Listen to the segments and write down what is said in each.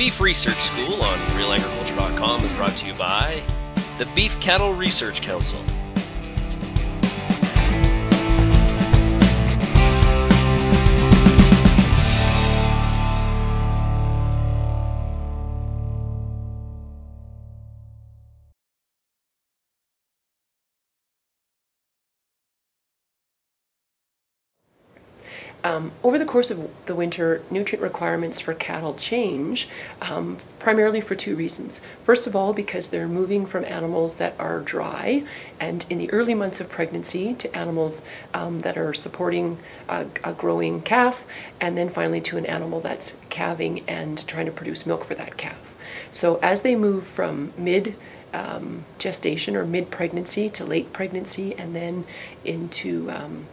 Beef Research School on RealAgriculture.com is brought to you by the Beef Cattle Research Council. Um, over the course of the winter, nutrient requirements for cattle change um, primarily for two reasons. First of all, because they're moving from animals that are dry and in the early months of pregnancy to animals um, that are supporting a, a, growing calf, and then finally to an animal that's calving and trying to produce milk for that calf. So as they move from mid um, gestation or mid pregnancy to late pregnancy and then into um,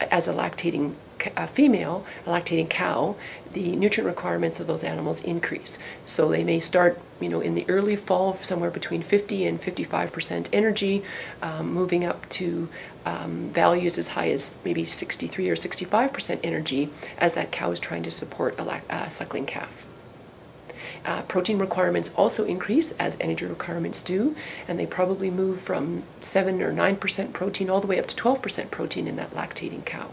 as a lactating a female, a lactating cow, the nutrient requirements of those animals increase. So they may start, you know, in the early fall, somewhere between 50 and 55% energy, um, moving up to um, values as high as maybe 63 or 65% energy as that cow is trying to support a uh, suckling calf. Uh, protein requirements also increase as energy requirements do, and they probably move from 7 or 9% protein all the way up to 12% protein in that lactating cow.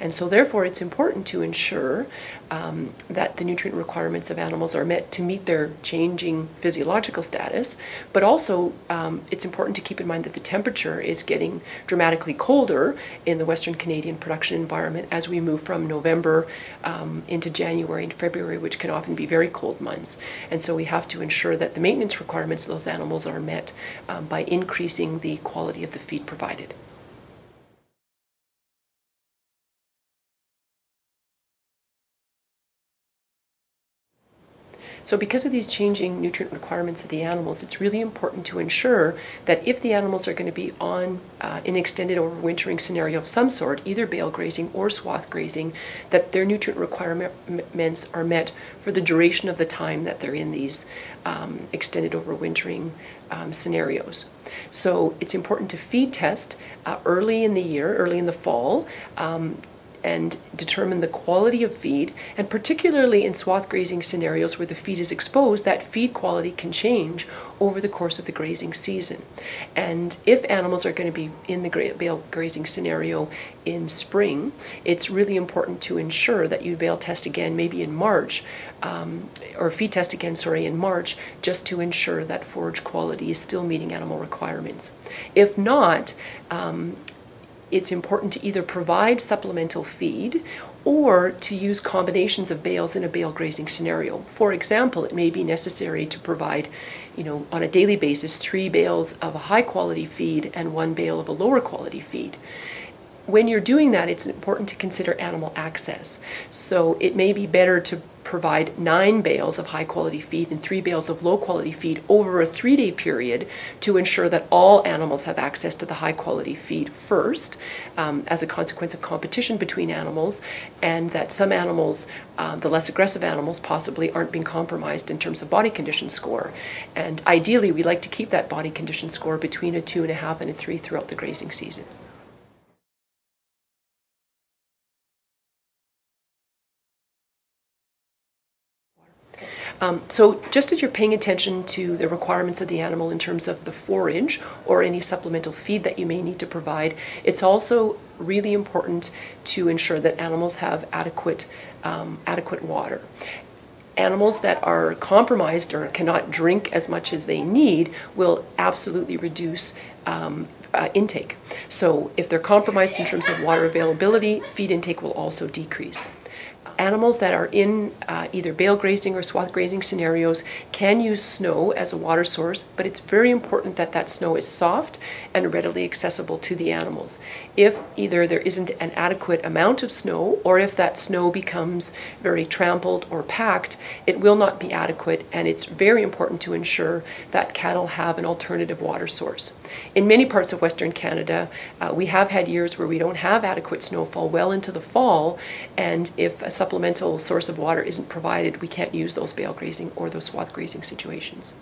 And so therefore it's important to ensure um, that the nutrient requirements of animals are met to meet their changing physiological status, but also um, it's important to keep in mind that the temperature is getting dramatically colder in the Western Canadian production environment as we move from November um, into January and February, which can often be very cold months. And so we have to ensure that the maintenance requirements of those animals are met um, by increasing the quality of the feed provided. So because of these changing nutrient requirements of the animals, it's really important to ensure that if the animals are going to be on uh, an extended overwintering scenario of some sort, either bale grazing or swath grazing, that their nutrient requirements are met for the duration of the time that they're in these um, extended overwintering um, scenarios. So it's important to feed test uh, early in the year, early in the fall, um, and determine the quality of feed, and particularly in swath grazing scenarios where the feed is exposed, that feed quality can change over the course of the grazing season. And if animals are going to be in the bale grazing scenario in spring, it's really important to ensure that you bale test again maybe in March, um, or feed test again, sorry, in March, just to ensure that forage quality is still meeting animal requirements. If not, um, it's important to either provide supplemental feed or to use combinations of bales in a bale grazing scenario. For example, it may be necessary to provide, you know, on a daily basis, three bales of a high quality feed and one bale of a lower quality feed. When you're doing that, it's important to consider animal access. So it may be better to provide nine bales of high quality feed and three bales of low quality feed over a three day period to ensure that all animals have access to the high quality feed first um, as a consequence of competition between animals and that some animals, um, the less aggressive animals possibly aren't being compromised in terms of body condition score. And ideally we like to keep that body condition score between a two and a half and a three throughout the grazing season. Um, so just as you're paying attention to the requirements of the animal in terms of the forage or any supplemental feed that you may need to provide, it's also really important to ensure that animals have adequate, um, adequate water animals that are compromised or cannot drink as much as they need will absolutely reduce um, uh, intake. So if they're compromised in terms of water availability, feed intake will also decrease animals that are in uh, either bale grazing or swath grazing scenarios can use snow as a water source, but it's very important that that snow is soft and readily accessible to the animals. If either there isn't an adequate amount of snow or if that snow becomes very trampled or packed, it will not be adequate and it's very important to ensure that cattle have an alternative water source. In many parts of Western Canada, uh, we have had years where we don't have adequate snowfall well into the fall and if a supplemental source of water isn't provided, we can't use those bale grazing or those swath grazing situations.